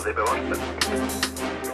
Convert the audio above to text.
sehr bewacht.